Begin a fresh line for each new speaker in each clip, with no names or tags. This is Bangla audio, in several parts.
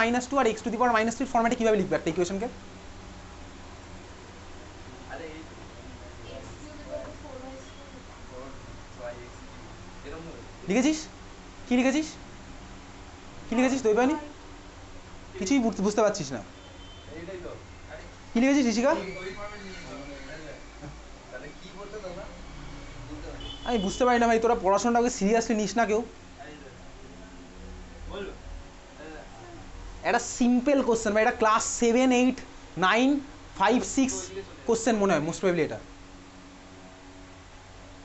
Minus two R X to the power minus থ্রির ফর্মেটে কীভাবে লিখবে একটা ইকুয়েশনকে
আরে এই
x to the power 4 y square
four Y X এরকম হবে।
লিখেছিস কি লিখেছিস কি লিখেছিস তুই পাইনি কিছুই বুঝতে বুঝতে পারছিস না
এইটাই
কি লিখেছিস ঋষিকা
পারি
আমি বুঝতে পারি না ভাই তোরা পড়াশোনাটাকে সিরিয়াসলি নিস না কেউ। একটা সিম্পল কোশ্চেন ভাই এটা class seven eight nine five six question মনে হয় মোস্ট প্রবলি এটা।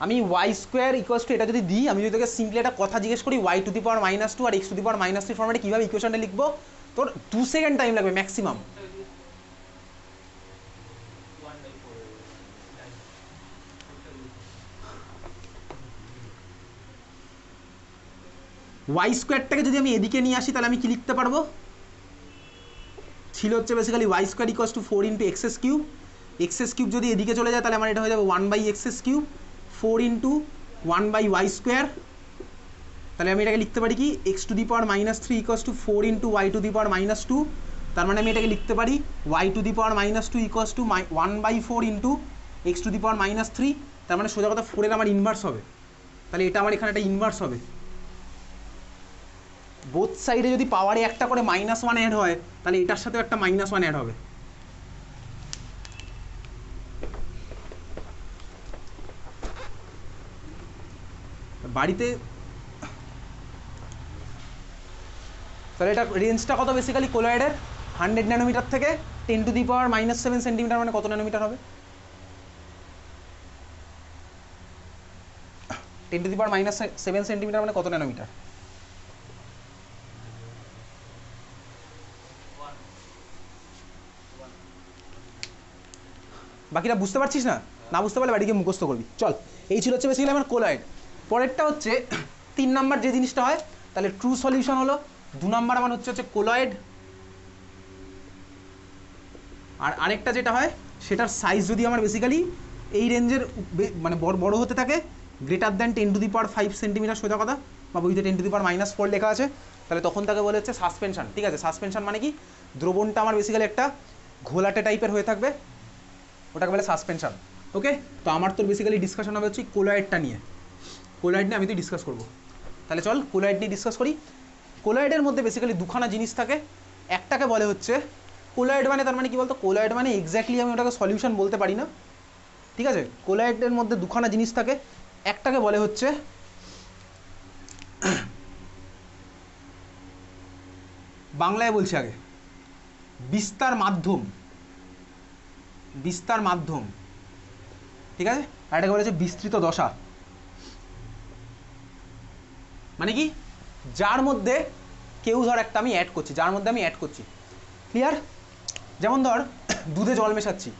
আমি ওয়াই স্কোয়ার ইকুয়ালস টু এটা যদি দিই, আমি যদি তোকে সিম্পলি একটা কথা জিজ্ঞেস করি Y to the power minus two R X to the power minus three ফর্মেটে কীভাবে ইকুয়েশনটা লিখব, তোর দু সেকেন্ড টাইম লাগবে ম্যাক্সিমাম ওয়াই স্কোয়ারটাকে যদি আমি এদিকে নিয়ে আসি, তাহলে আমি কি লিখতে পারব? ছিল হচ্ছে basically Y square equals two four into X's cube X's cube যদি এদিকে চলে যায়, তাহলে আমার এটা হয়ে যাবে one by X's cube four into one by Y square তাহলে আমি এটাকে লিখতে পারি কি? X to the power minus three equals two four into Y to the power minus two তার মানে আমি এটাকে লিখতে পারি Y to the power minus two equals two my one by four into X to the power minus three তার মানে সোজা কথা ফোরের আমার ইনভার্স হবে। তাহলে এটা আমার এখানে একটা ইনভার্স হবে। বোথ সাইডে যদি পাওয়ারে একটা করে মাইনাস ওয়ান অ্যাড হয়, তাহলে এটার সাথেও একটা মাইনাস ওয়ান অ্যাড হবে। বাড়িতে তাহলে এটা রেঞ্জটা কত বেসিক্যালি কোলয়েডের হান্ড্রেড ন্যানোমিটার থেকে ten to the power minus seven centimeter মানে কত ন্যানোমিটার হবে? Ten to the power minus seven centimeter মানে কত ন্যানোমিটার বাকিটা বুঝতে পারছিস না? না বুঝতে পারলে বাড়িকে মুখস্থ করবি। চল, এই ছিল হচ্ছে বেসিক্যালি আমার কোলয়েড পরেরটা হচ্ছে, তিন নাম্বার যে জিনিসটা হয়, তাহলে ট্রু সলিউশন হলো। দু নাম্বার আমার হচ্ছে হচ্ছে কোলয়েড আর আরেকটা যেটা হয়, সেটার সাইজ যদি আমার বেসিক্যালি এই রেঞ্জের মানে বড় বড় হতে থাকে greater than ten to the power five centimeter সোজা কথা, বা বইতে ten to the power minus four লেখা আছে, তাহলে তখন তাকে বলে হচ্ছে সাসপেনশন ঠিক আছে সাসপেনশন মানে কি? দ্রবণটা আমার বেসিক্যালি একটা ঘোলাটে টাইপের হয়ে থাকবে। ওটাকে বলে সাসপেনশন ওকে তো আমার তো বেসিক্যালি ডিসকাশন হবে হচ্ছে কোলয়েডটা নিয়ে। কোলয়েড নিয়ে আমি তো ডিসকাস করব। তাহলে চল কোলয়েড নিয়ে ডিসকাস করি। কোলয়েডের মধ্যে বেসিক্যালি দুখানা জিনিস থাকে। একটাকে বলে হচ্ছে কোলয়েড মানে তার মানে কি বলতো? কোলয়েড মানে এক্স্যাক্টলি আমি ওটাকে সলিউশন বলতে পারি না। ঠিক আছে? কোলয়েডের মধ্যে দুখানা জিনিস থাকে। একটাকে বলে হচ্ছে বাংলায় বলছি আগে। বিস্তার মাধ্যম। বিস্তার মাধ্যম। ঠিক আছে? আর এটাকে বলেছে বিস্তৃত দশা। মানে কি? যার মধ্যে কেউ ধর একটা আমি অ্যাড করছি, যার মধ্যে আমি অ্যাড করছি। ক্লিয়ার যেমন ধর, দুধে জল মেশাচ্ছি।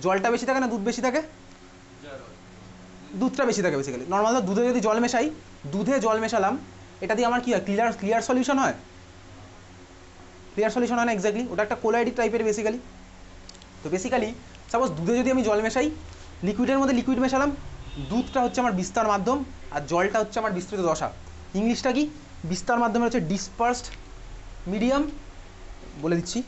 জলটা বেশি থাকে না, দুধ বেশি থাকে? দুধটা বেশি থাকে বেসিক্যালি নর্মাল ধর, দুধে যদি জল মেশাই, দুধে জল মেশালাম, এটা দিয়ে আমার কি হয়? ক্লিয়ার ক্লিয়ার সলিউশন হয়? ক্লিয়ার সলিউশন হয় না এক্স্যাক্টলি ওটা একটা কোলাইডি টাইপের বেসিক্যালি তো বেসিক্যালি সাপোজ দুধে যদি আমি জল মেশাই, লিকুইডের মধ্যে লিকুইড মেশালাম, দুধটা হচ্ছে আমার বিস্তার মাধ্যম আর জলটা হচ্ছে আমার বিস্তৃত দশা। ইংলিশটা কি? বিস্তার মাধ্যমে হচ্ছে ডিসপার্সড মিডিয়াম বলে দিচ্ছি।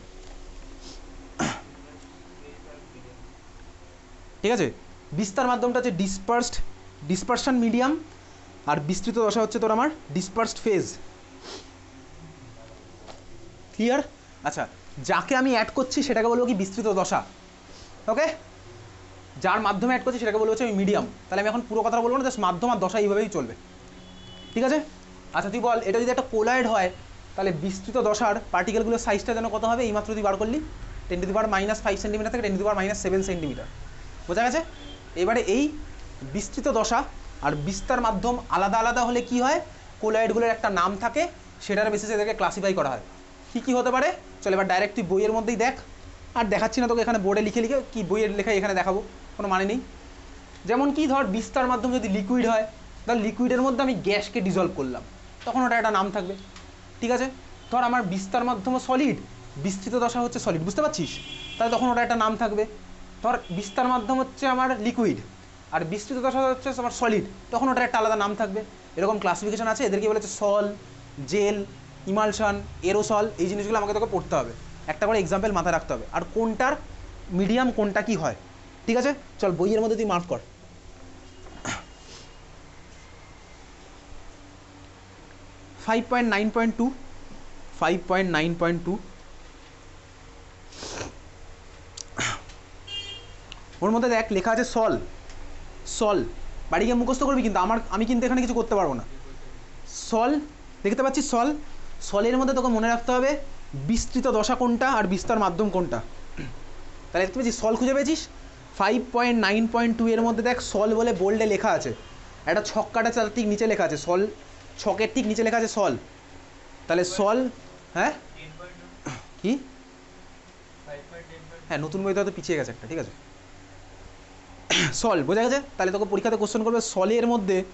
ঠিক আছে? বিস্তার মাধ্যমটা হচ্ছে ডিসপার্সড ডিসপারশন মিডিয়াম আর বিস্তৃত দশা হচ্ছে তোর আমার ডিসপার্সড ফেজ ক্লিয়ার আচ্ছা যাকে আমি অ্যাড করছি সেটাকে বলব কি বিস্তৃত দশা। ওকে যার মাধ্যমে অ্যাড করছি সেটাকে বলব হচ্ছে আমি মিডিয়াম তাহলে আমি এখন পুরো কথা বলব না জাস্ট মাধ্যম আর দশা এইভাবেই চলবে। ঠিক আছে? আচ্ছা তুই বল, এটা যদি একটা কোলায়েড হয়, তাহলে বিস্তৃত দশার পার্টিকেলগুলোর সাইজটা যেন কত হবে? এইমাত্র তুই বার করলি। Ten to the power minus five centimeter থেকে ten to the power minus seven centimeter বোঝা গেছে? এবারে এই বিস্তৃত দশা আর বিস্তার মাধ্যম আলাদা আলাদা হলে কি হয়? কোলায়েডগুলোর একটা নাম থাকে, সেটার বেসিসে এদেরকে ক্লাসিফাই করা হয়। কী কী হতে পারে? চল এবার ডাইরেক্ট তুই বইয়ের মধ্যেই দেখ। আর দেখাচ্ছি না তোকে, এখানে বোর্ডে লিখে লিখে, কি বইয়ের লেখায় এখানে দেখাবো, কোনো মানে নেই। যেমন কি, ধর, বিস্তার মাধ্যম যদি লিকুইড হয়, তাহলে লিকুইডের মধ্যে আমি গ্যাসকে ডিজলভ করলাম। তখন ওটা একটা নাম থাকবে। ঠিক আছে? ধর, আমার বিস্তার মাধ্যমে সলিড বিস্তৃত দশা হচ্ছে সলিড বুঝতে পারছিস? তাহলে তখন ওটা একটা নাম থাকবে। ধর, বিস্তার মাধ্যম হচ্ছে আমার লিকুইড আর বিস্তৃত দশা হচ্ছে আমার সলিড তখন ওটার একটা আলাদা নাম থাকবে। এরকম ক্লাসিফিকেশন আছে, এদেরকে বলেছে সল জেল ইমালশন এরোসল এই জিনিসগুলো আমাকে তোকে পড়তে হবে। একটা করে এক্সাম্পল মাথায় রাখতে হবে। আর কোনটার মিডিয়াম কোনটা কি হয়? ঠিক আছে? চল, বইয়ের মধ্যে তুই মার্ক কর। Five point nine point two five point nine point two ওর মধ্যে দেখ, লেখা আছে সল। সল। বাড়ি গিয়ে মুখস্থ করবি কিন্তু, আমার, আমি কিন্তু এখানে কিছু করতে পারব না। সল, দেখতে পাচ্ছি সল? সলের মধ্যে তোকে মনে রাখতে হবে বিস্তৃত দশা কোনটা আর বিস্তার মাধ্যম কোনটা? তাহলে দেখতে পেয়েছিস সল খুঁজে পেয়েছিস? Five point nine point two এর মধ্যে দেখ, সল বলে বোল্ডে লেখা আছে। একটা ছক কাটা ঠিক নিচে লেখা আছে, সল, ছকের ঠিক নিচে লেখা আছে সল। তাহলে সল হ্যাঁ? কি? হ্যাঁ নতুন বইতে হয়তো পিছিয়ে গেছে একটা, ঠিক আছে? সল, বোঝা গেছে? তাহলে তোকে পরীক্ষাতে কোশ্চেন করবে, সলের মধ্যে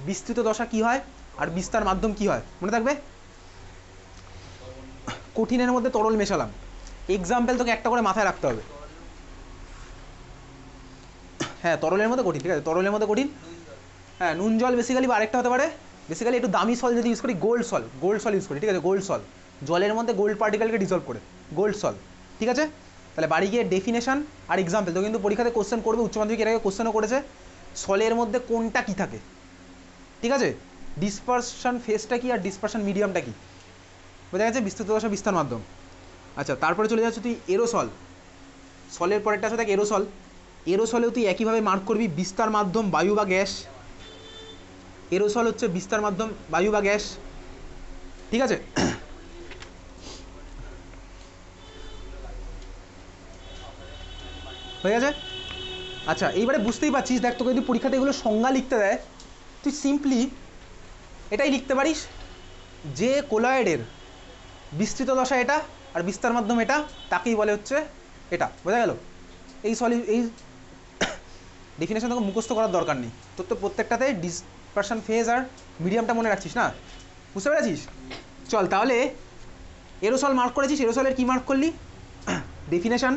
বিস্তৃত দশা কি হয় আর বিস্তার মাধ্যম কি হয়? মনে থাকবে? কঠিনের মধ্যে তরল মেশালাম। এক্সাম্পল তোকে একটা করে মাথায় রাখতে হবে। হ্যাঁ তরলের মধ্যে কঠিন, ঠিক আছে? তরলের মধ্যে কঠিন। হ্যাঁ নুন জল বেসিক্যালি বা আরেকটা হতে পারে। বেসিক্যালি একটু দামি সল যদি ইউজ করি gold sol gold sol use করি, ঠিক আছে? গোল্ড সল জলের মধ্যে গোল্ড পার্টিকেলকে ডিজলভ করে গোল্ড সল ঠিক আছে? তাহলে বাড়ি গিয়ে ডেফিনেশন আর এক্সাম্পল তো কিন্তু পরীক্ষাতে কোশ্চেন করবে, উচ্চ মাধ্যমিক এর আগে কোশ্চেনও করেছে। সলের মধ্যে কোনটা কি থাকে? ঠিক আছে? ডিসপারশন ফেসটা কি আর ডিসপারশন মিডিয়ামটা কি? বোঝা গেছে বিস্তৃত দশা বিস্তার মাধ্যম। আচ্ছা তারপরে চলে যাচ্ছে তুই এরোসল। সলের পরেরটা আছে দেখ এরোসল। এরোসলেও তুই একইভাবে মার্ক করবি বিস্তার মাধ্যম, বায়ু বা গ্যাস। এরোসল হচ্ছে বিস্তার মাধ্যম, বায়ু বা গ্যাস। ঠিক আছে? হয়ে গেছে? আচ্ছা এইবারে বুঝতেই পারছিস, দেখ তোকে যদি পরীক্ষাতে এগুলো সংজ্ঞা লিখতে দেয়, তুই সিম্পলি এটাই লিখতে পারিস, যে কোলয়েডের বিস্তৃত দশা এটা আর বিস্তার মাধ্যম এটা, তাকেই বলে হচ্ছে এটা। বোঝা গেল? এই সলি এই ডেফিনেশন তোকে মুখস্থ করার দরকার নেই। তোর তো প্রত্যেকটাতে ডিসপারশন ফেজ আর মিডিয়ামটা মনে রাখছিস না? বুঝতে পেরেছিস? চল তাহলে এরোসল মার্ক করেছিস এরোসলের কী মার্ক করলি? ডেফিনেশন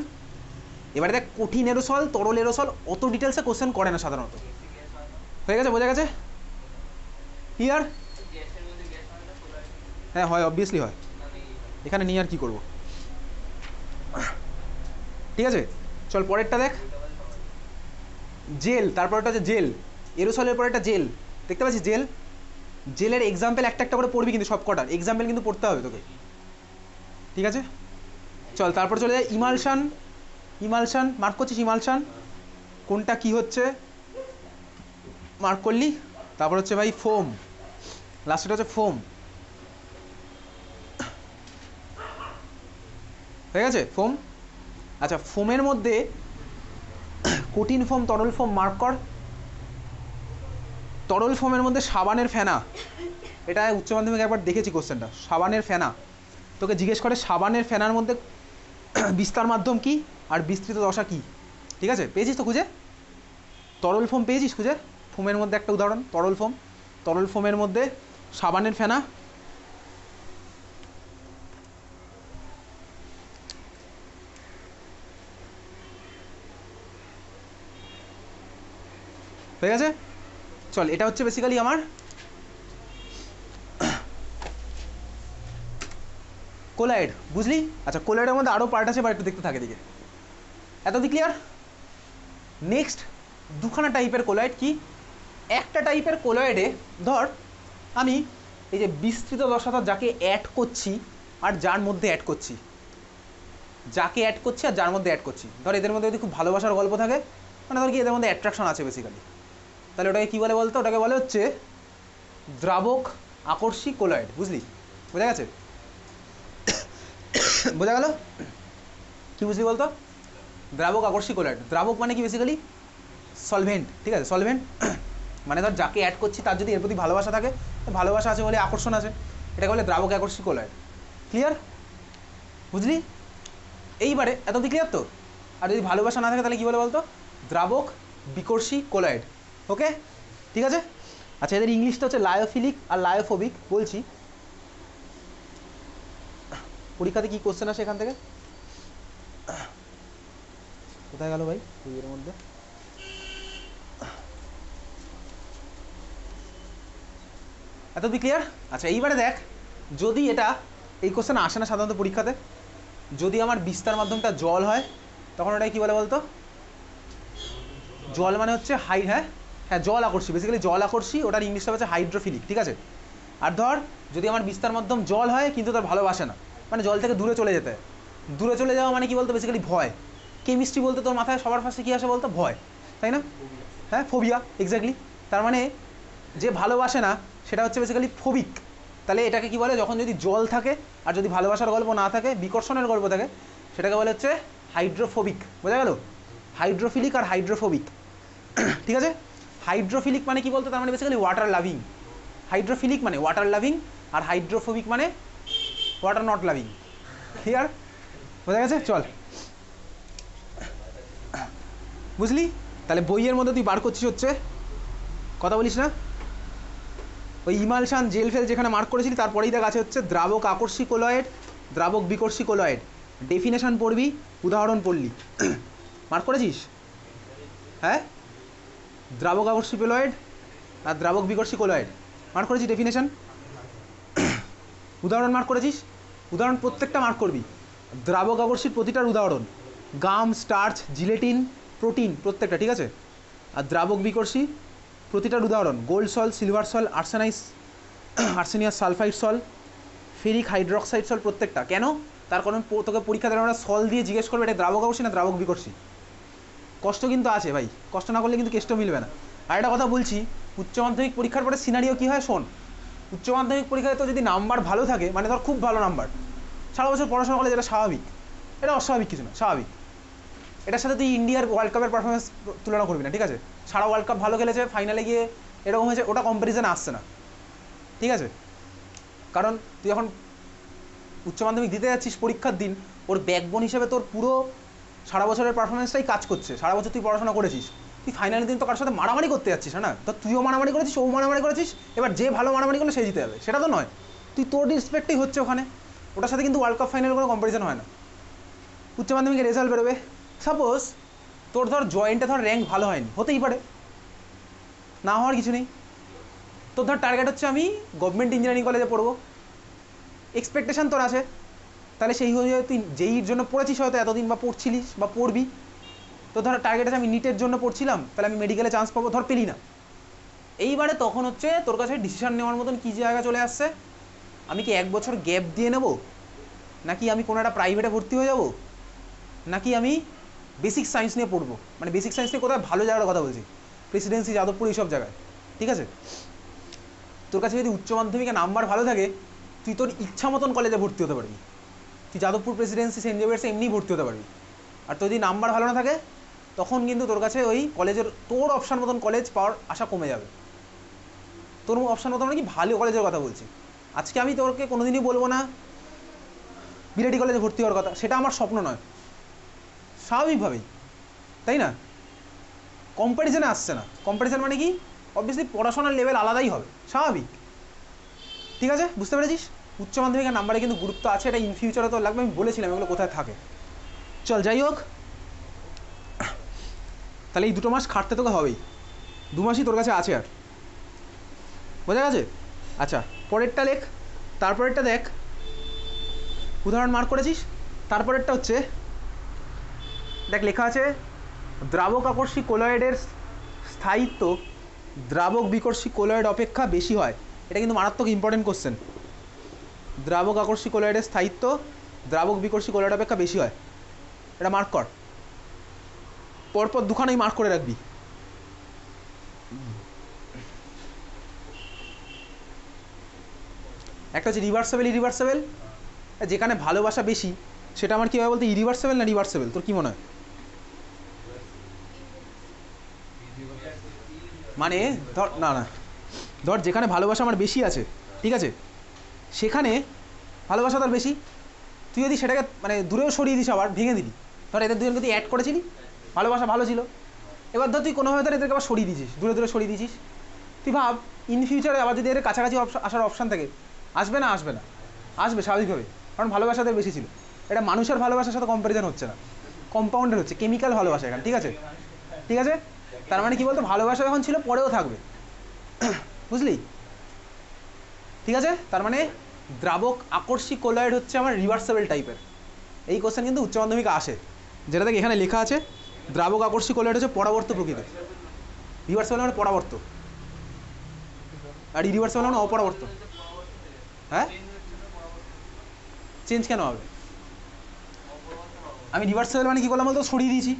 এবারে দেখ, কঠিন এরোসল তরল এরোসল অত ডিটেলসে কোশ্চেন করে না সাধারণত। হয়ে গেছে, বোঝা গেছে? ক্লিয়ার হ্যাঁ হয় অবভিয়াসলি হয়। এখানে নিয়ে আর কী করব? ঠিক আছে? চল পরেরটা দেখ। জেল তারপরটা হচ্ছে জেল। এরোসলের পরে একটা জেল। দেখতে পাচ্ছিস জেল? জেলের এক্সাম্পল একটা একটা করে পড়বি কিন্তু সব কটার। এক্সাম্পল কিন্তু পড়তে হবে তোকে। ঠিক আছে? চল, তারপর চলে যায় ইমালশান। ইমালশান মার্ক করছিস ইমালশান? কোনটা কি হচ্ছে? মার্ক করলি? তারপর হচ্ছে ভাই ফোম। লাস্টেটা হচ্ছে ফোম। হয়ে আছে ফোম? আচ্ছা ফোমের মধ্যে কঠিন ফোম, তরল ফোম মার্ক কর। তরল ফোমের মধ্যে সাবানের ফেনা। এটা উচ্চ মাধ্যমিক একবার দেখেছি কোশ্চেনটা সাবানের ফেনা। তোকে জিজ্ঞেস করে, সাবানের ফেনার মধ্যে বিস্তার মাধ্যম কি? আর বিস্তৃত দশা কি? ঠিক আছে? পেয়েছিস তো খুঁজে? তরল ফোম পেয়েছিস খুঁজে? ফোমের মধ্যে একটা উদাহরণ, তরল ফোম। তরল ফোমের মধ্যে সাবানের ফেনা হয়ে গেছে? চল, এটা হচ্ছে বেসিক্যালি আমার কোলাইড বুঝলি? আচ্ছা কোলাইডের মধ্যে আরও পার্ট আছে বা একটু দেখতে থাকে দিকে এত দি ক্লিয়ার নেক্সট দুখানা টাইপের কোলয়েড কি? একটা টাইপের কোলয়েডে ধর, আমি এই যে বিস্তৃত দশাটা যাকে অ্যাড করছি আর যার মধ্যে অ্যাড করছি। যাকে অ্যাড করছি আর যার মধ্যে অ্যাড করছি। ধর, এদের মধ্যে যদি খুব ভালোবাসার গল্প থাকে মানে ধর কি, এদের মধ্যে অ্যাট্রাকশন আছে বেসিক্যালি তাহলে ওটাকে কী বলে বলতো? ওটাকে বলে হচ্ছে দ্রাবক আকর্ষী কোলয়েড, বুঝলি? বোঝা গেছে? বোঝা গেল? কি বুঝলি বলতো? দ্রাবক আকর্ষী কোলয়েড। দ্রাবক মানে কি বেসিক্যালি সলভেন্ট ঠিক আছে? সলভেন্ট মানে ধর যাকে অ্যাড করছি তার যদি এর প্রতি ভালোবাসা থাকে ভালোবাসা আছে বলে আকর্ষণ আছে। এটাকে বলে দ্রাবক আকর্ষী কোলয়েড। ক্লিয়ার বুঝলি? এইবারে, এত অব্দি ক্লিয়ার তো? আর যদি ভালোবাসা না থাকে তাহলে কী বলে বলতো? দ্রাবক বিকর্ষী কোলয়েড। ওকে? ঠিক আছে? আচ্ছা এদের ইংলিশটা হচ্ছে লায়োফিলিক আর লায়োফোবিক বলছি। পরীক্ষাতে কি কোশ্চেন আসে এখান থেকে? কোথায় গেল ভাই? বইয়ের মধ্যে। এত অব্দি ক্লিয়ার আচ্ছা এইবারে দেখ, যদি এটা, এই কোশ্চেন আসে না সাধারণত পরীক্ষাতে, যদি আমার বিস্তার মাধ্যমটা জল হয়, তখন ওটাই কি বলে বলতো? জল মানে হচ্ছে হাই হ্যাঁ? হ্যাঁ জল আকর্ষী বেসিক্যালি জল আকর্ষী ওটার ইংলিশটা হচ্ছে হাইড্রোফিলিক ঠিক আছে? আর ধর, যদি আমার বিস্তার মাধ্যম জল হয়, কিন্তু তার ভালোবাসে না। মানে জল থেকে দূরে চলে যেতে দূরে চলে যাওয়া মানে কি বলতো? বেসিক্যালি ভয়। কেমিস্ট্রি বলতে তোর মাথায় সবার ফার্স্টে কী আসে বলতো? ভয়। তাই না? হ্যাঁ ফোবিয়া এক্স্যাক্টলি তার মানে যে ভালোবাসে না, সেটা হচ্ছে বেসিক্যালি ফোবিক তাহলে এটাকে কি বলে? যখন যদি জল থাকে, আর যদি ভালোবাসার গল্প না থাকে, বিকর্ষণের গল্প থাকে, সেটাকে বলে হচ্ছে হাইড্রোফোবিক বোঝা গেল? হাইড্রোফিলিক আর হাইড্রোফোবিক ঠিক আছে? হাইড্রোফিলিক মানে কি বলতো? তার মানে বেসিক্যালি ওয়াটার লাভিং হাইড্রোফিলিক মানে ওয়াটার লাভিং আর হাইড্রোফোবিক মানে ওয়াটার নট লাভিং ক্লিয়ার বোঝা গেছে? চল। বুঝলি? তাহলে বইয়ের মধ্যে তুই বার করছিস হচ্ছে। কথা বলিস না? ওই ইমালশান জেল ফেল যেখানে মার্ক করেছিলি তারপরেই দেখ আছে হচ্ছে দ্রাবক আকর্ষী কোলয়েড দ্রাবক বিকর্ষী কোলয়েড ডেফিনেশন পড়বি উদাহরণ পড়লি। মার্ক করেছিস? হ্যাঁ? দ্রাবক আকর্ষী কোলয়েড আর দ্রাবক বিকর্ষী কোলয়েড। মার্ক করেছিস ডেফিনেশন উদাহরণ মার্ক করেছিস? উদাহরণ প্রত্যেকটা মার্ক করবি। দ্রাবক আকর্ষীর প্রতিটার উদাহরণ। গাম স্টার্চ জিলেটিন প্রোটিন প্রত্যেকটা, ঠিক আছে? আর দ্রাবক বিকর্ষী প্রতিটার উদাহরণ। Gold sol silver sol arsenious arsenious sulphide sol ferric hydroxide sol প্রত্যেকটা। কেন? তার কারণ তোকে পরীক্ষা দেওয়ার সল দিয়ে জিজ্ঞেস করবে, এটা দ্রাবক আকর্ষী না দ্রাবক বিকর্ষী? কষ্ট কিন্তু আছে ভাই। কষ্ট না করলে কিন্তু কেষ্ট মিলবে না। আর একটা কথা বলছি, উচ্চ মাধ্যমিক পরীক্ষার পরে সিনারিও কী হয় শোন। উচ্চ মাধ্যমিক পরীক্ষায় তো যদি নাম্বার ভালো থাকে মানে ধর খুব ভালো নাম্বার সারা বছর পড়াশোনা করলে যেটা স্বাভাবিক, এটা অস্বাভাবিক কিছু না, স্বাভাবিক। এটার সাথে তুই ইন্ডিয়ার ওয়ার্ল্ড কাপের পারফরমেন্স তুলনা করবি না, ঠিক আছে? সারা ওয়ার্ল্ড কাপ ভালো খেলেছে ফাইনালে গিয়ে এরকম হয়েছে, ওটা কম্প্যারিজন আসছে না। ঠিক আছে? কারণ তুই যখন উচ্চ মাধ্যমিক দিতে যাচ্ছিস পরীক্ষার দিন, ওর ব্যাকবোন হিসেবে তোর পুরো সারা বছরের পারফরমেন্সটাই কাজ করছে। সারা বছর তুই পড়াশোনা করেছিস। তুই ফাইনালের দিন তো কার সাথে মারামারি করতে যাচ্ছিস না? তো তুইও মারামারি করেছিস, ও মারামারি করেছিস, এবার যে ভালো মারামারি করলে সে জিতে যাবে। সেটা তো নয়। তুই তোর রিসপেক্টেই হচ্ছে ওখানে। ওটার সাথে কিন্তু ওয়ার্ল্ড কাপ ফাইনালের কোনো কম্পারিজন হয় না। উচ্চ মাধ্যমিকের রেজাল্ট বেরোবে। সাপোজ তোর ধর জয়েন্টে ধর র্যাঙ্ক ভালো হয়নি, হতেই পারে। না হওয়ার কিছু নেই। তোর ধর টার্গেট হচ্ছে আমি গভর্নমেন্ট ইঞ্জিনিয়ারিং কলেজে পড়ব। এক্সপেকটেশন তোর আছে। তাহলে সেই অনুযায়ী তুই যেইর জন্য পড়েছিস হয়তো এতদিন বা পড়ছিলিস বা পড়বি। তো ধর টার্গেট আছে আমি নিটের জন্য পড়ছিলাম, তাহলে আমি মেডিকেলে চান্স পাবো, ধর পেলি না। এইবারে তখন হচ্ছে তোর কাছে ডিসিশন নেওয়ার মতন কী জায়গা চলে আসছে? আমি কি এক বছর গ্যাপ দিয়ে নেব? নাকি আমি কোনো একটা প্রাইভেটে ভর্তি হয়ে যাব? নাকি আমি বেসিক সায়েন্স নিয়ে পড়ব? মানে বেসিক সায়েন্স নিয়ে কোথায় ভালো জায়গার কথা বলছি? প্রেসিডেন্সি যাদবপুর, এইসব জায়গায়। ঠিক আছে? তোর কাছে যদি উচ্চ মাধ্যমিকে নাম্বার ভালো থাকে, তুই তোর ইচ্ছা মতন কলেজে ভর্তি হতে পারবি। তুই যাদবপুর প্রেসিডেন্সি সেন্ট জেভিয়ার্সে এমনি ভর্তি হতে পারবি। আর তোর যদি নাম্বার ভালো না থাকে, তখন কিন্তু তোর কাছে ওই কলেজের তোর অপশান মতন কলেজ পাওয়ার আশা কমে যাবে। তোর অপশান মতন মানে কি? ভালো কলেজের কথা বলছি। আজকে আমি তোরকে কোনোদিনই বলব না, বিরাটি কলেজে ভর্তি হওয়ার কথা। সেটা আমার স্বপ্ন নয়। স্বাভাবিকভাবেই। তাই না? কম্প্যারিজনে আসছে না। কম্প্যারিজন মানে কি? অবভিয়াসলি পড়াশোনার লেভেল আলাদাই হবে। স্বাভাবিক। ঠিক আছে? বুঝতে পেরেছিস? উচ্চ মাধ্যমিকের নাম্বারে কিন্তু গুরুত্ব আছে, এটা ইন ফিউচারে তো লাগবে, আমি বলেছিলাম এগুলো কোথায় থাকে। চল, যাই হোক। তাহলে এই দুটো মাস খাটতে তোকে হবেই। দু মাসই তোর কাছে আছে আর। বোঝা গেছে? আচ্ছা পরেরটা লেখ, তারপরেরটা দেখ। উদাহরণ মার্ক করেছিস? তারপরেরটা হচ্ছে, দেখ, লেখা আছে দ্রাবক আকর্ষী কোলয়েডের স্থায়িত্ব দ্রাবক বিকর্ষী কোলয়েড অপেক্ষা বেশি হয়। এটা কিন্তু মারাত্মক ইম্পর্টেন্ট কোশ্চেন দ্রাবক আকর্ষী কোলয়েডের স্থায়িত্ব, দ্রাবক বিকর্ষী কোলয়েড অপেক্ষা বেশি হয়। এটা মার্ক কর। পরপর দুখানেই মার্ক করে রাখবি। একটা হচ্ছে রিভার্সেবল ইরিভার্সেবল যেখানে ভালোবাসা বেশি, সেটা আমার কী হয় বলতে ইরিভার্সেবল না রিভার্সেবল তোর কী মনে হয়? মানে ধর, না না। ধর যেখানে ভালোবাসা আমার বেশি আছে, ঠিক আছে? সেখানে ভালোবাসা তার বেশি। তুই যদি সেটাকে মানে দূরেও সরিয়ে দিস আবার, ভেঙে দিলি ধর এদের দুজনকে তুই অ্যাড করেছিলি, ভালোবাসা ভালো ছিল। এবার ধর তুই কোনোভাবে ধর এদেরকে আবার সরিয়ে দিছিস, দূরে দূরে সরিয়ে দিছিস। তুই ভাব ইন ফিউচারে আবার যদি এদের কাছাকাছি আসার অপশান থাকে, আসবে না আসবে না। আসবে স্বাভাবিকভাবে, কারণ ভালোবাসাদের বেশি ছিল। এটা মানুষের ভালোবাসার সাথে কম্প্যারিজন হচ্ছে না। কম্পাউন্ডের হচ্ছে কেমিক্যাল ভালোবাসা এখানে, ঠিক আছে? ঠিক আছে? তার মানে কি বলতো? ভালোবাসা যখন ছিল, পরেও থাকবে। বুঝলি? ঠিক আছে? তার মানে দ্রাবক আকর্ষী কোলয়েড হচ্ছে আমার রিভার্সেবল টাইপের এই কোশ্চেন কিন্তু উচ্চ মাধ্যমিকে আসে। যেটা থেকে এখানে লেখা আছে, দ্রাবক আকর্ষী কোলয়েড হচ্ছে পরাবর্ত প্রকৃতির। রিভার্সেবল মানে পরাবর্ত। আর ইরিভার্সেবল মানে অপরাবর্ত। হ্যাঁ? চেঞ্জ কেন হবে? আমি রিভার্সেবল মানে কি করলাম বলতো? সরিয়ে দিয়েছি।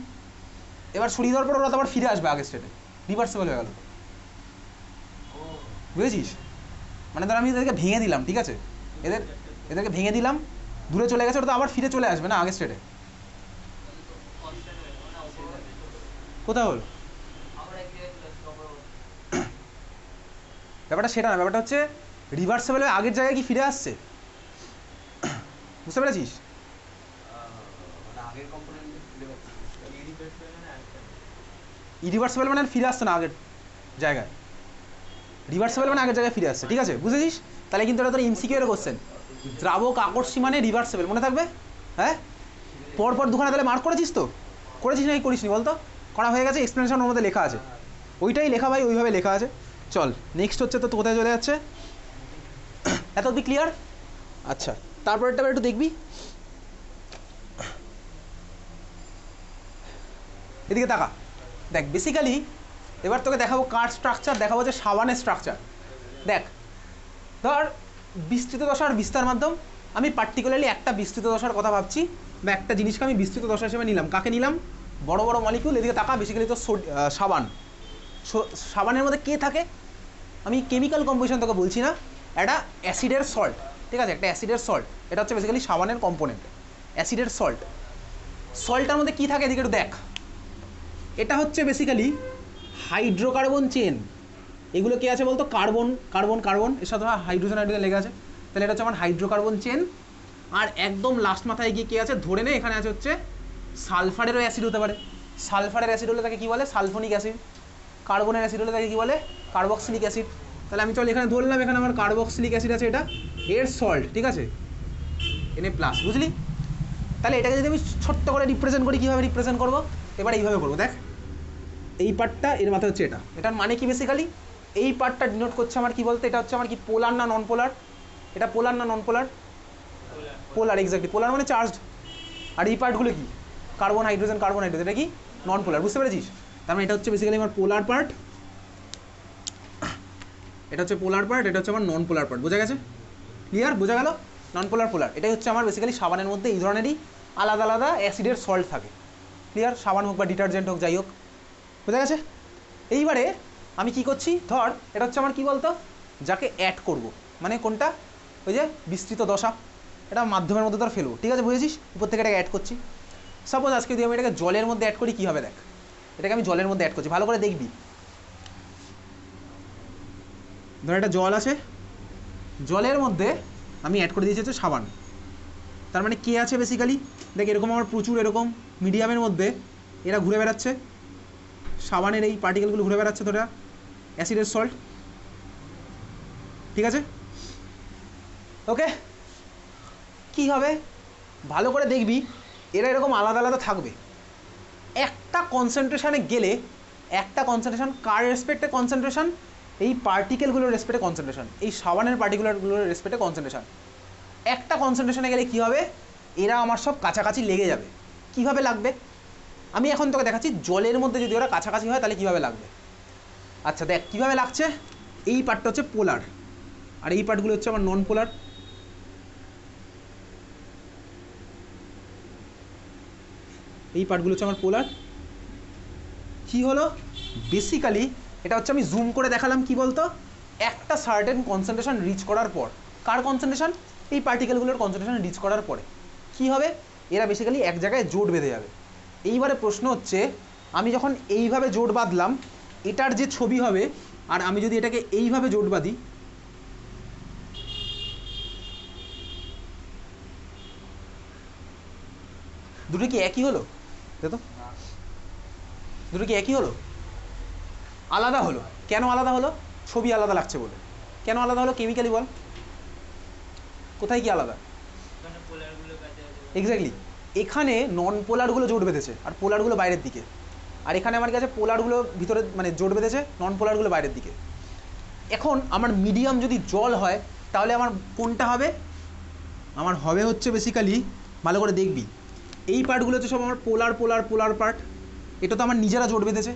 এবার সরিয়ে দেওয়ার পর ওরা তো আবার ফিরে আসবে আগের স্টেটে রিভার্সেবল হয়ে গেল। বুঝেছিস? মানে ধর আমি এদেরকে ভেঙে দিলাম, ঠিক আছে? এদের, এদেরকে ভেঙে দিলাম, দূরে চলে গেছে ওটা আবার ফিরে চলে আসবে না আগের স্টেটে কোথায় হলো? ব্যাপারটা সেটা না, ব্যাপারটা হচ্ছে রিভার্সেবল হয়ে আগের জায়গায় কি ফিরে আসছে? বুঝতে পেরেছিস? ইরিভার্সেবল মানে ফিরে আসছে না আগের জায়গায়। রিভার্সেবল মানে আগের জায়গায় ফিরে আসছে, ঠিক আছে? বুঝেছিস? তাহলে কিন্তু এটা তোর এমসিকিউ এর কোশ্চেন দ্রাবক আকর্ষী মানে রিভার্সেবল মনে থাকবে? হ্যাঁ? পরপর দুখানা তাহলে মার্ক করেছিস তো? করেছিস নাকি করিসনি বলতো? করা হয়ে গেছে এক্সপ্লেনেশন ওর মধ্যে লেখা আছে। ওইটাই লেখা ভাই, ওইভাবে লেখা আছে। চল নেক্সট হচ্ছে তো কোথায় চলে যাচ্ছে? এত অব্দি ক্লিয়ার আচ্ছা তারপরেরটা একটু দেখবি। এদিকে তাকা। দেখ বেসিক্যালি এবার তোকে দেখাবো কার স্ট্রাকচার দেখাবো যে সাবানের স্ট্রাকচার দেখ, ধর বিস্তৃত দশা আর বিস্তার মাধ্যম, আমি পার্টিকুলারলি একটা বিস্তৃত দশার কথা ভাবছি, বা একটা জিনিসকে আমি বিস্তৃত দশা হিসেবে নিলাম। কাকে নিলাম? বড় বড় মলিকুল এদিকে তাকা বেসিক্যালি তো সাবান। সাবানের মধ্যে কে থাকে? আমি কেমিক্যাল কম্পোজিশন তোকে বলছি না, একটা অ্যাসিডের সল্ট ঠিক আছে? একটা অ্যাসিডের সল্ট এটা হচ্ছে বেসিক্যালি সাবানের কম্পোনেন্ট অ্যাসিডের সল্ট সল্টটার মধ্যে কী থাকে? এদিকে একটু দেখ। এটা হচ্ছে বেসিক্যালি হাইড্রোকার্বন চেন। এগুলো কি আছে বলতো? Carbon carbon carbon. এর সাথে হাইড্রোজেন হাইড্রোজেন লেগে আছে। তাহলে এটা হচ্ছে আমার হাইড্রোকার্বন চেন। আর একদম লাস্ট মাথায় গিয়ে কি আছে? ধরে নে, এখানে আছে হচ্ছে সালফারেরও অ্যাসিড হতে পারে। সালফারের অ্যাসিড হলে তাকে কী বলে? সালফোনিক অ্যাসিড কার্বনের অ্যাসিড হলে তাকে কী বলে? কার্বক্সিলিক অ্যাসিড তাহলে আমি চল এখানে ধরলাম, এখানে আমার কার্বক্সিলিক অ্যাসিড আছে এটা। এর সল্ট ঠিক আছে? এনে প্লাস বুঝলি? তাহলে এটাকে যদি আমি ছোট্ট করে রিপ্রেজেন্ট করি, কীভাবে রিপ্রেজেন্ট করব? এবার এইভাবে করব, দেখ। এই পার্টটা, এর মাথায় হচ্ছে এটা। এটার মানে কি বেসিক্যালি এই পার্টটা ডিনোট করছে আমার কি বলতে? এটা হচ্ছে আমার কি পোলার না নন পোলার এটা পোলার না নন পোলার পোলার এক্স্যাক্টলি পোলার মানে চার্জড আর এই পার্টগুলো কি? কার্বন হাইড্রোজেন কার্বন হাইড্রোজেন এটা কি? নন পোলার বুঝতে পেরেছিস? তার মানে এটা হচ্ছে বেসিক্যালি আমার পোলার পার্ট এটা হচ্ছে পোলার পার্ট এটা হচ্ছে আমার নন পোলার পার্ট বোঝা গেছে? ক্লিয়ার বোঝা গেল? নন পোলার পোলার এটাই হচ্ছে আমার বেসিক্যালি সাবানের মধ্যে এই ধরনেরই আলাদা আলাদা অ্যাসিডের সল্ট থাকে। ক্লিয়ার সাবান হোক বা ডিটারজেন্ট হোক, যাই হোক। বোঝা গেছে? এইবারে আমি কি করছি? ধর, এটা হচ্ছে আমার কি বলতো? যাকে অ্যাড করব। মানে কোনটা? ওই যে বিস্তৃত দশা। এটা মাধ্যমের মধ্যে ধর ফেলব। ঠিক আছে, বুঝেছিস? উপর থেকে এটাকে অ্যাড করছি। সাপোজ আজকে যদি আমি এটাকে জলের মধ্যে অ্যাড করি, কী হবে দেখ? এটাকে আমি জলের মধ্যে অ্যাড করছি। ভালো করে দেখবি। ধর একটা জল আছে। জলের মধ্যে আমি অ্যাড করে দিয়েছি হচ্ছে সাবান। তার মানে কে আছে বেসিক্যালি দেখ, এরকম আমার প্রচুর এরকম মিডিয়ামের মধ্যে এরা ঘুরে বেড়াচ্ছে। সাবানের এই পার্টিকেলগুলো ঘুরে বেড়াচ্ছে তো এটা অ্যাসিডের সল্ট ঠিক আছে? ওকে কি হবে? ভালো করে দেখবি, এরা এরকম আলাদা আলাদা থাকবে। একটা কনসেন্ট্রেশনে গেলে, একটা কনসেন্ট্রেশন কার রেসপেক্টে কনসেন্ট্রেশন এই পার্টিকেলগুলোর রেসপেক্টে কনসেন্ট্রেশন এই সাবানের পার্টিকুলারগুলোর রেসপেক্টে কনসেন্ট্রেশন একটা কনসেন্ট্রেশনে গেলে কী হবে? এরা আমার সব কাছাকাছি লেগে যাবে। কীভাবে লাগবে? আমি এখন তোকে দেখাচ্ছি জলের মধ্যে যদি ওরা কাছাকাছি হয় তাহলে কীভাবে লাগবে? আচ্ছা দেখ, কীভাবে লাগছে? এই পার্টটা হচ্ছে পোলার। আর এই পার্টগুলো হচ্ছে আমার নন পোলার এই পার্টগুলো হচ্ছে আমার পোলার। কি হলো? বেসিক্যালি এটা হচ্ছে আমি জুম করে দেখালাম, কি বলতো? একটা সার্টেন কনসেন্ট্রেশন রিচ করার পর। কার কনসেন্ট্রেশন এই পার্টিকেলগুলোর কনসেন্ট্রেশন রিচ করার পরে। কি হবে? এরা বেসিক্যালি এক জায়গায় জোট বেঁধে যাবে। এইবারে প্রশ্ন হচ্ছে আমি যখন এইভাবে জোট বাঁধলাম এটার যে ছবি হবে আর আমি যদি এটাকে এইভাবে জোট বাঁধি দুটো কি একই হলো? দে তো। দুটো কি একই হলো? আলাদা হলো। কেন আলাদা হলো? ছবি আলাদা লাগছে বলে। কেন আলাদা হলো? কেমিক্যালি বল। কোথায় কি আলাদা? এক্স্যাক্টলি এখানে নন পোলারগুলো জোট বেঁধেছে, আর পোলারগুলো বাইরের দিকে। আর এখানে আমার কাছে পোলারগুলো ভিতরে মানে জোট বেঁধেছে নন পোলারগুলো বাইরের দিকে। এখন আমার মিডিয়াম যদি জল হয়, তাহলে আমার কোনটা হবে? আমার হবে হচ্ছে বেসিক্যালি ভালো করে দেখবি। এই পার্টগুলো হচ্ছে সব আমার পোলার পোলার পোলার পার্ট এটা তো আমার নিজেরা জোট বেঁধেছে।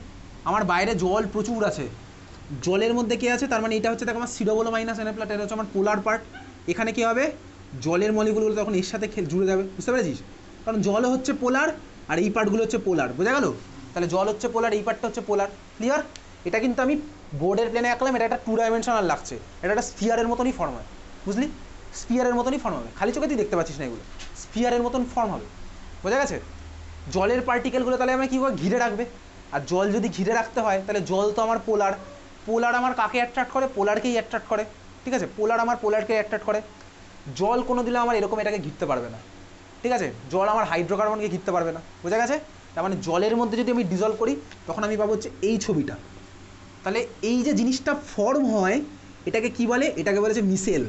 আমার বাইরে জল প্রচুর আছে। জলের মধ্যে কে আছে? তার মানে এটা হচ্ছে দেখো আমার সিডোবলো মাইনাস এন প্লাট এটা হচ্ছে আমার পোলার পার্ট এখানে কী হবে? জলের মলিগুলো তখন এর সাথে জুড়ে যাবে। বুঝতে পেরেছিস? কারণ জল হচ্ছে পোলার আর এই পার্টগুলো হচ্ছে পোলার, বোঝা গেল? তাহলে জল হচ্ছে পোলার, এই পার্টটা হচ্ছে পোলার ক্লিয়ার এটা কিন্তু আমি বোর্ডের প্লেনে আঁকলাম, এটা একটা টু ডাইমেনশনাল লাগছে, এটা একটা স্পিয়ারের মতনই ফর্ম হয়, বুঝলি? স্পিয়ারের মতনই ফর্ম হবে, খালি চোখে তুই দেখতে পাচ্ছিস না এগুলো স্পিয়ারের মতন ফর্ম হবে, বোঝা গেছে? জলের পার্টিকেলগুলো তাহলে আমি কী করে ঘিরে রাখবে, আর জল যদি ঘিরে রাখতে হয়, তাহলে জল তো আমার পোলার পোলার আমার কাকে অ্যাট্রাক্ট করে? পোলারকেই অ্যাট্রাক্ট করে, ঠিক আছে? পোলার আমার পোলারকে অ্যাট্রাক্ট করে, জল কোনো দিলে আমার এরকম এটাকে ঘিরতে পারবে না। ঠিক আছে? জল আমার হাইড্রোকার্বনকে ঘিরতে পারবে না। বোঝা গেছে? তার মানে জলের মধ্যে যদি আমি ডিজলভ করি, তখন আমি পাবো হচ্ছে এই ছবিটা। তাহলে এই যে জিনিসটা ফর্ম হয়, এটাকে কি বলে? এটাকে বলেছে মিসেল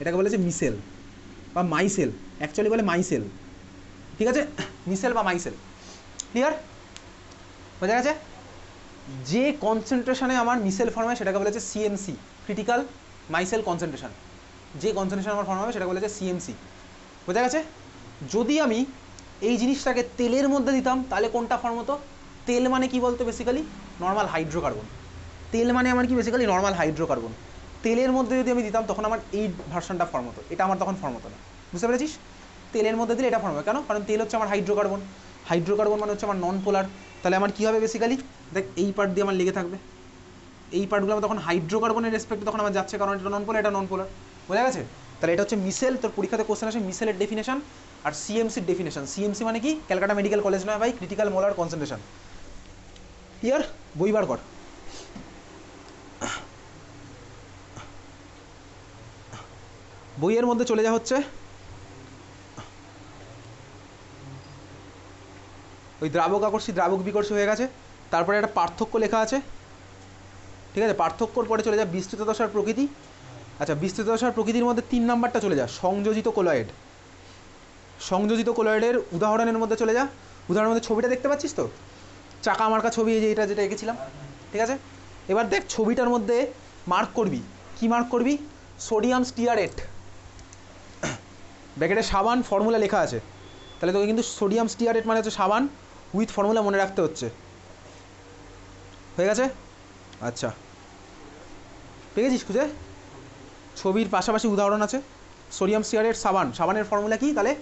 এটাকে বলেছে মিসেল বা মাইসেল অ্যাকচুয়ালি বলে মাইসেল ঠিক আছে? মিসেল বা মাইসেল ক্লিয়ার বোঝা গেছে? যে কনসেন্ট্রেশনে আমার মিসেল ফর্ম হয়, সেটাকে বলেছে সিএমসি ক্রিটিক্যাল মাইসেল কনসেন্ট্রেশন যে কনসেন্ট্রেশন আমার ফর্ম হবে, সেটাকে বলেছে সিএমসি বোঝা গেছে? যদি আমি এই জিনিসটাকে তেলের মধ্যে দিতাম, তাহলে কোনটা ফর্ম হতো? তেল মানে কি বলতো বেসিক্যালি নর্মাল হাইড্রোকার্বন তেল মানে আমার কি বেসিক্যালি নর্মাল হাইড্রোকার্বন তেলের মধ্যে যদি আমি দিতাম, তখন আমার এই ভার্সনটা ফর্ম হতো। এটা আমার তখন ফর্ম হতো না। বুঝতে পেরেছিস? তেলের মধ্যে দিলে এটা ফর্ম হবে। কেন? কারণ তেল হচ্ছে আমার হাইড্রোকার্বন হাইড্রোকার্বন মানে হচ্ছে আমার নন পোলার তাহলে আমার কী হবে বেসিক্যালি দেখ, এই পার্ট দিয়ে আমার লেগে থাকবে। এই পার্টগুলো আমার তখন হাইড্রোকার্বনের রেসপেক্টে তখন আমার যাচ্ছে। কারণ এটা নন পোলার এটা নন পোলার বোঝা গেছে? তাহলে এটা হচ্ছে মিসেল, তোর পরীক্ষাতে কোশ্চেন আসে মিসেলের ডেফিনেশন আর সিএমসির ডেফিনেশন সিএমসি মানে কি? ক্যালকাটা মেডিকেল কলেজ নয় ভাই ক্রিটিক্যাল মোলার কনসেন্ট্রেশন ক্লিয়ার বই বার কর। বইয়ের মধ্যে চলে যাওয়া হচ্ছে। ওই দ্রাবক আকর্ষী, দ্রাবক বিকর্ষী হয়ে গেছে। তারপরে একটা পার্থক্য লেখা আছে। ঠিক আছে? পার্থক্যর পরে চলে যায় বিস্তৃত দশার প্রকৃতি। আচ্ছা বিস্তৃত দশার প্রকৃতির মধ্যে তিন নাম্বারটা চলে যা, সংযোজিত কোলয়েড সংযোজিত কোলয়েডের উদাহরণের মধ্যে চলে যা। উদাহরণের মধ্যে ছবিটা দেখতে পাচ্ছিস তো? চাকা মার্কা ছবি এই যে এটা যেটা এঁকেছিলাম। ঠিক আছে? এবার দেখ ছবিটার মধ্যে মার্ক করবি। কি মার্ক করবি? সোডিয়াম স্টিয়ারেট ব্যাকেটে সাবান ফর্মুলা লেখা আছে। তাহলে তোকে কিন্তু সোডিয়াম স্টিয়ারেট মানে হচ্ছে সাবান উইথ ফর্মুলা মনে রাখতে হচ্ছে। হয়ে গেছে? আচ্ছা। পেয়ে গেছিস খুঁজে? ছবির পাশাপাশি উদাহরণ আছে। সোডিয়াম স্টিয়ারেট সাবান। সাবানের ফর্মুলা কি? তাহলে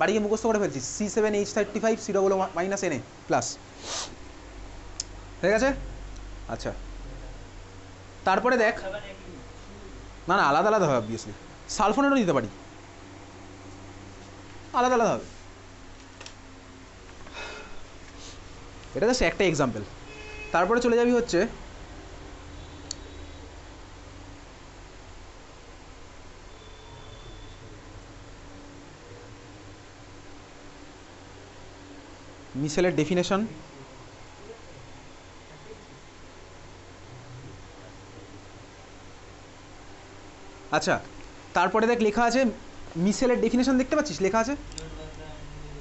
বাড়ি মুখস্থ করে ফেলছি C seven H thirty five C double minus N plus ঠিক আছে আচ্ছা। তারপরে দেখ। না না, আলাদা আলাদা হবে অবভিয়াসলি সালফোনেরও দিতে পারি। আলাদা আলাদা হবে। এটা জাস্ট একটা এক্সাম্পল তারপরে চলে যাবি হচ্ছে মিসেলের ডেফিনেশন? আচ্ছা তারপরে দেখ লেখা আছে মিসেলের ডেফিনেশন দেখতে পাচ্ছিস? লেখা আছে?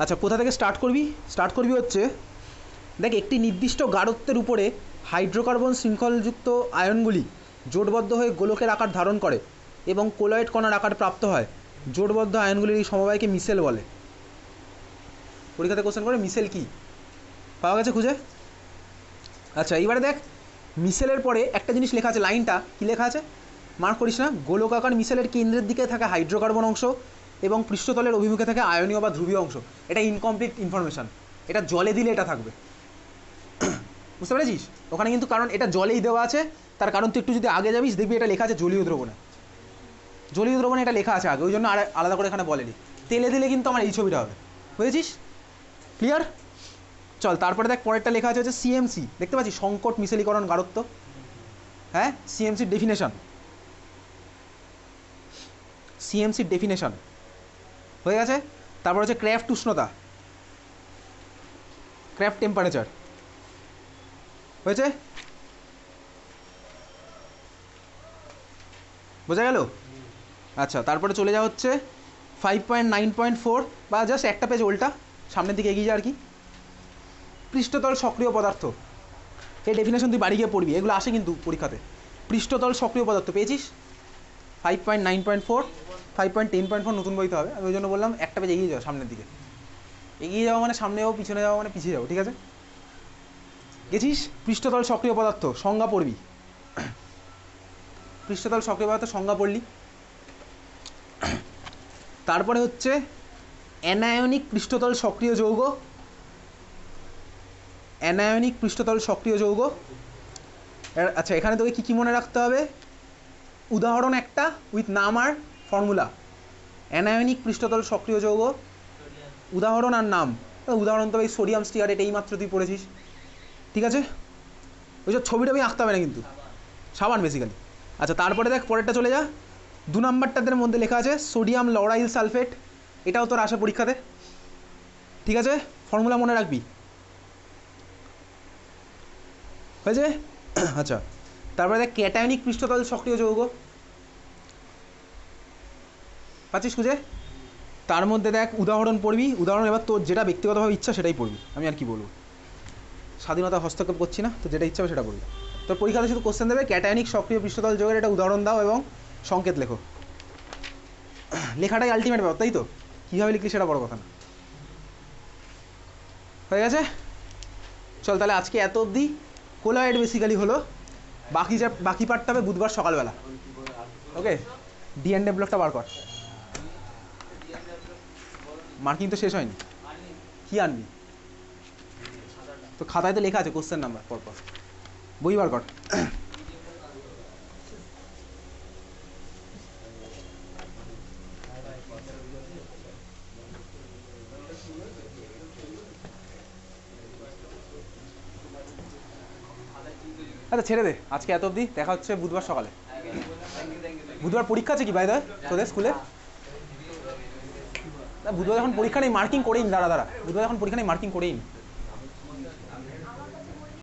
আচ্ছা কোথা থেকে স্টার্ট করবি? স্টার্ট করবি হচ্ছে, দেখ একটি নির্দিষ্ট গাঢ়ত্বের উপরে হাইড্রোকার্বন শৃঙ্খলযুক্ত আয়নগুলি জোটবদ্ধ হয়ে গোলকের আকার ধারণ করে এবং কোলয়েড কণার আকার প্রাপ্ত হয়। জোটবদ্ধ আয়নগুলির এই সমবায়কে মিসেল বলে। পরীক্ষাতে কোশ্চেন করে মিসেল কি? পাওয়া গেছে খুঁজে? আচ্ছা এইবারে দেখ মিসেলের পরে একটা জিনিস লেখা আছে, লাইনটা, কি লেখা আছে? মার্ক করিস না, গোলকাকার মিসেলের কেন্দ্রের দিকে থাকে হাইড্রোকার্বন অংশ এবং পৃষ্ঠতলের অভিমুখে থাকে আয়নীয় বা ধ্রুবীয় অংশ। এটা ইনকমপ্লিট ইনফরমেশন এটা জলে দিলে এটা থাকবে। বুঝতে পেরেছিস? ওখানে কিন্তু কারণ এটা জলেই দেওয়া আছে, তার কারণ তুই একটু যদি আগে যাবিস, দেখবি এটা লেখা আছে জলীয় দ্রবণে। জলীয় দ্রবণে এটা লেখা আছে আগে, ওই জন্য আর আলাদা করে এখানে বলেনি। তেলে দিলে কিন্তু আমার এই ছবিটা হবে। বুঝেছিস? ক্লিয়ার চল, তারপরে দেখ, পরেরটা লেখা আছে হচ্ছে সিএমসি দেখতে পাচ্ছি সংকট, মিশেলীকরণ, গারত্ব। হ্যাঁ? সিএমসির ডেফিনেশন সিএমসির ডেফিনেশন হয়ে গেছে? তারপর হচ্ছে ক্র্যাফট উষ্ণতা। ক্র্যাফট টেম্পারেচার হয়েছে? বোঝা গেল? আচ্ছা তারপরে চলে যাওয়া হচ্ছে five point nine point four বা জাস্ট একটা পেজ ওল্টা সামনের দিকে এগিয়ে যা আর কি? পৃষ্ঠতল সক্রিয় পদার্থ। এই ডেফিনেশন তুই বাড়ি গিয়ে পড়বি, এগুলো আসে কিন্তু পরীক্ষাতে। পৃষ্ঠতল সক্রিয় পদার্থ, পেয়েছিস? Five point nine point four five point ten point four নতুন বইতে হবে। আমি ওই জন্য বললাম, একটা পেজ এগিয়ে যাও সামনের দিকে। এগিয়ে যাওয়া মানে সামনে যাব পিছনে যাওয়া মানে পিছিয়ে যাব ঠিক আছে? গেছিস? পৃষ্ঠতল সক্রিয় পদার্থ, সংজ্ঞা পড়বি। পৃষ্ঠতল সক্রিয় পদার্থ, সংজ্ঞা পড়লি। তারপরে হচ্ছে অ্যানায়নিক পৃষ্ঠতল সক্রিয় যৌগ। অ্যানায়নিক পৃষ্ঠতল সক্রিয় যৌগ। আচ্ছা এখানে তোকে কী কী মনে রাখতে হবে? উদাহরণ একটা উইথ নাম আর ফর্মুলা অ্যানায়নিক পৃষ্ঠতল সক্রিয় যৌগ। উদাহরণ আর নাম। উদাহরণ তো এই সোডিয়াম স্টিয়ারেট এই মাত্র তুই পড়েছিস। ঠিক আছে? ওইসব ছবিটা আমি আঁকতে হবে না কিন্তু। সাবান বেসিক্যালি আচ্ছা তারপরে দেখ, পরেরটা চলে যা। দু নাম্বারটাদের মধ্যে লেখা আছে, সোডিয়াম লরাইল সালফেট। এটাও তোর আসে পরীক্ষাতে? ঠিক আছে? ফর্মুলা মনে রাখবি। হয়েছে? আচ্ছা। তারপরে দেখ, ক্যাটায়নিক পৃষ্ঠতল সক্রিয় যৌগ। পাচ্ছিস খুঁজে? তার মধ্যে দেখ, উদাহরণ পড়বি। উদাহরণ এবার তোর যেটা ব্যক্তিগতভাবে ইচ্ছা সেটাই পড়বি। আমি আর কি বলব? স্বাধীনতা হস্তক্ষেপ করছি না, তো যেটা ইচ্ছা হবে সেটা পড়বি। তোর পরীক্ষাতে শুধু কোশ্চেন দেবে, ক্যাটায়নিক সক্রিয় পৃষ্ঠতল যোগের একটা উদাহরণ দাও এবং সংকেত লেখো। লেখাটাই আলটিমেট ব্যাপার, তাই তো? কীভাবে লিখলি সেটা বড় কথা না। হয়ে গেছে? চল তাহলে আজকে এত অবধি কোলয়েড বেসিক্যালি হলো বাকি যা, বাকি পার্টটা হবে বুধবার সকালবেলা। ওকে ডিএনডে ব্লকটা বার কর। মার্কিং তো শেষ হয়নি। কি আনবি? তো খাতায় তো লেখা আছে কোশ্চেন নাম্বার পরপর। বই বার কর। আচ্ছা ছেড়ে দে। আজকে এত অবধি দেখা হচ্ছে বুধবার সকালে। বুধবার পরীক্ষা আছে কি ভাই দা তোদের স্কুলে? বুধবার এখন পরীক্ষা নেই মার্কিং করেই দাঁড়া দাঁড়া। বুধবার এখন পরীক্ষা নেই মার্কিং করেই।